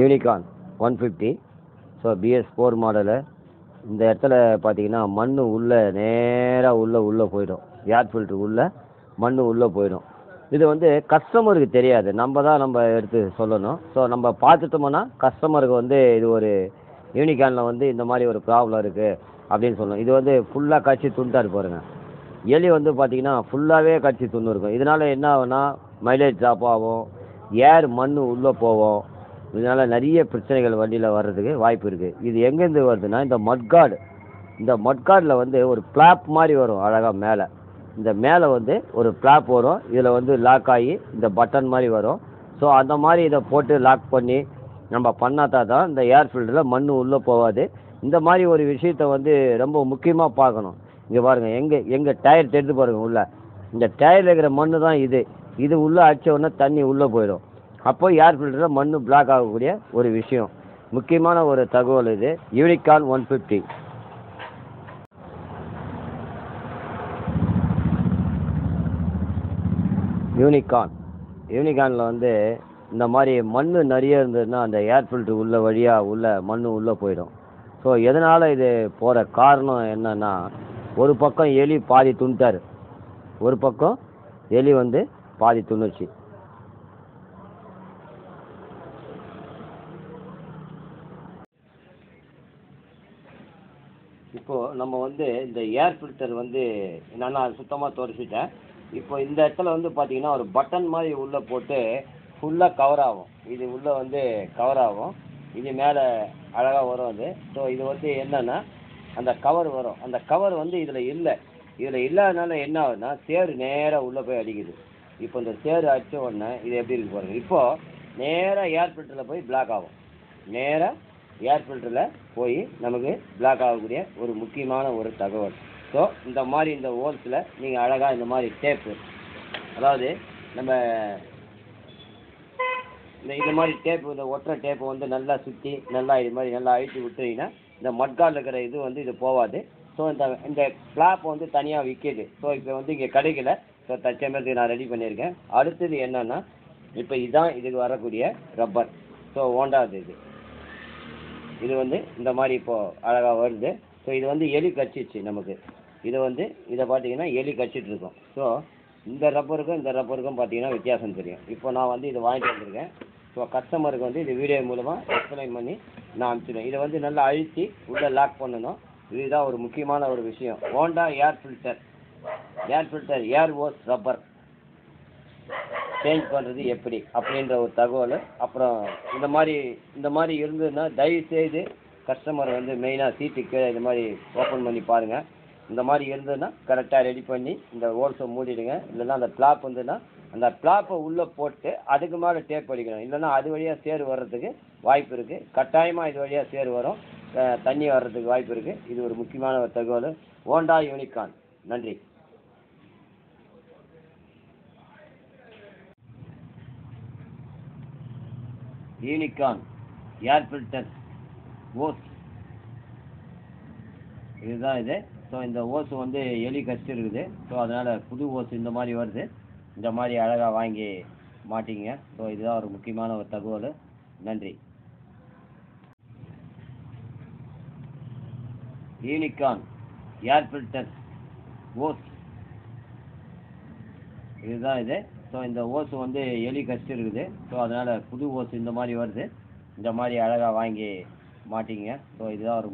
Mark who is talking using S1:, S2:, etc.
S1: Unicorn one fifty so BS four model இந்த இடத்துல பார்த்தீங்கன்னா மண் உள்ளே நேராக உள்ளே உள்ளே போயிடும். ஏர் ஃபில்ட்ரு உள்ளே மண் உள்ளே போயிடும். இது வந்து கஸ்டமருக்கு தெரியாது. நம்ம தான் நம்ம எடுத்து சொல்லணும். ஸோ நம்ம பார்த்துட்டோம்னா கஸ்டமருக்கு வந்து இது ஒரு யூனிகானில் வந்து இந்த மாதிரி ஒரு ப்ராப்ளம் இருக்குது அப்படின்னு சொல்லணும். இது வந்து ஃபுல்லாக கட்சி துண்டாரு பாருங்கள் எலி வந்து பார்த்தீங்கன்னா ஃபுல்லாகவே கட்சி துண்ணு இருக்கும் இதனால் என்ன ஆகும்னா மைலேஜ் ட்ராப் ஆகும். ஏர் மண் உள்ளே போகும். இதனால் நிறைய பிரச்சனைகள் வண்டியில் வர்றதுக்கு வாய்ப்பு இருக்குது இது எங்கேருந்து வருதுன்னா இந்த மட்காடு. இந்த மட்காடில் வந்து ஒரு பிளாப் மாதிரி வரும் அழகாக மேலே. இந்த மேலே வந்து ஒரு பிளாப் வரும். இதில் வந்து லாக் ஆகி இந்த பட்டன் மாதிரி வரும். ஸோ அந்த மாதிரி இதை போட்டு லாக் பண்ணி நம்ம பண்ணாதா தான் இந்த ஏர் ஃபில்டரில் மண் உள்ளே போகாது. இந்த மாதிரி ஒரு விஷயத்த வந்து ரொம்ப முக்கியமாக பார்க்கணும். இங்கே பாருங்கள் எங்கே எங்கே டயர் தெரிந்து பாருங்கள் உள்ளே. இந்த டயரில் இருக்கிற மண் தான் இது. இது உள்ளே அடித்த உடனே தண்ணி உள்ளே போயிடும். அப்போ ஏர் ஃபில்டரில் மண் பிளாக் ஆகக்கூடிய ஒரு விஷயம். முக்கியமான ஒரு தகவல் இது. யூனிகான் ஒன் ஃபிஃப்டி யூனிகான் யூனிகானில் வந்து இந்த மாதிரி மண் நிறைய இருந்ததுன்னா அந்த ஏர் ஃபில்ட்ரு உள்ள வழியாக உள்ள மண் உள்ளே போயிடும். ஸோ எதனால் இது போகிற காரணம் என்னன்னா ஒரு பக்கம் எலி பாதி துண்டாரு ஒரு பக்கம் எலி வந்து பாதி துணுச்சு இப்போது நம்ம வந்து இந்த ஏர் ஃபில்டர் வந்து நான் சுத்தமாக துடைச்சிட்டேன். இப்போ இந்த இடத்துல வந்து பார்த்தீங்கன்னா ஒரு பட்டன் மாதிரி உள்ளே போட்டு ஃபுல்லாக கவர் ஆகும். இது உள்ளே வந்து கவர் ஆகும். இது மேலே அழகாக வரும் அது. ஸோ இது வந்து என்னென்னா அந்த கவர் வரும். அந்த கவர் வந்து இதில் இல்லை. இதில் இல்லாதனால என்ன ஆகுதுன்னா சேறு நேராக உள்ளே போய் அடிக்குது. இப்போ இந்த சேறு அடித்த உடனே இது எப்படி இருக்கு போகிறது இப்போது நேராக ஏர் ஃபில்டரில் போய் பிளாக் ஆகும். நேராக ஏர் ஃபில்டரில் போய் நமக்கு பிளாக் ஆகக்கூடிய ஒரு முக்கியமான ஒரு தகவல். ஸோ இந்த மாதிரி இந்த ஹோல்ஸில் நீங்கள் அழகாக இந்த மாதிரி டேப்பு அதாவது நம்ம இந்த இது மாதிரி டேப்பு இந்த ஒட்டுற டேப்பை வந்து நல்லா சுற்றி நல்லா இது மாதிரி நல்லா அழித்து விட்டுறீங்கன்னா இந்த மட்கால் இருக்கிற இது வந்து இது போகாது ஸோ இந்த இந்த ஃப்ளாப் வந்து தனியாக விற்கிது ஸோ இப்போ வந்து இங்கே கிடைக்கல. ஸோ தற்சமயத்துக்கு நான் ரெடி பண்ணியிருக்கேன். அடுத்தது என்னென்னா இப்போ இதுதான் இதுக்கு வரக்கூடிய ரப்பர் ஸோ ஓண்டாது இது. இது வந்து இந்த மாதிரி இப்போது அழகாக வருது. ஸோ இது வந்து எலி கச்சிச்சு நமக்கு. இது வந்து இதை பார்த்தீங்கன்னா எலி கச்சிட்டு இருக்கும். ஸோ இந்த ரப்பருக்கும் இந்த ரப்பருக்கும் பார்த்தீங்கன்னா வித்தியாசம் தெரியும். இப்போ நான் வந்து இதை வாங்கிட்டு வந்திருக்கேன். ஸோ கஸ்டமருக்கு வந்து இது வீடியோ மூலமாக எக்ஸ்பிளைன் பண்ணி நான் அனுப்பிச்சிடுவேன். இதை வந்து நல்லா அழுத்தி உள்ளே லாக் பண்ணணும். இதுதான் ஒரு முக்கியமான ஒரு விஷயம். Honda air filter air filter air hose rubber change பண்ணுறது எப்படி அப்படின்ற ஒரு தகவல் அப்புறம் இந்த மாதிரி இந்த மாதிரி இருந்ததுன்னா தயவு செய்து கஸ்டமர் வந்து மெயினாக சீட்டு கீழே இந்த மாதிரி ஓப்பன் பண்ணி பாருங்கள் இந்த மாதிரி இருந்ததுன்னா கரெக்டாக ரெடி பண்ணி இந்த ஹோல்ஸை மூடிடுங்க. இல்லைன்னா அந்த பிளாப் வந்துன்னா அந்த பிளாப்பை உள்ளே போட்டு அதுக்கு மேலே டேப் அடிக்கணும். இல்லைன்னா அது வழியாக சேர் வர்றதுக்கு வாய்ப்பு இருக்குது கட்டாயமாக இது வழியாக சேர் வரும். தண்ணி வர்றதுக்கு வாய்ப்பு இருக்குது இது ஒரு முக்கியமான ஒரு தகவல். ஹோண்டா யூனிகான் நன்றி. Unicorn air filter hose. இதுதான் இது. ஸோ இந்த ஓஸ் வந்து எலி கஷ்டம் இருக்குது. ஸோ அதனால் புது ஓஸ் இந்த மாதிரி வருது. இந்த மாதிரி அழகாக வாங்கி மாட்டிங்க. ஸோ இதுதான் ஒரு முக்கியமான ஒரு தகவல். நன்றி. Unicorn air filter hose. இதுதான் இது. ஸோ இந்த ஓஸ் வந்து எலி கஷ்டம் இருக்குது. ஸோ அதனால் புது ஓஸ் இந்த மாதிரி வருது. இந்த மாதிரி அழகாக வாங்கி மாட்டிங்க. ஸோ இதுதான் ஒரு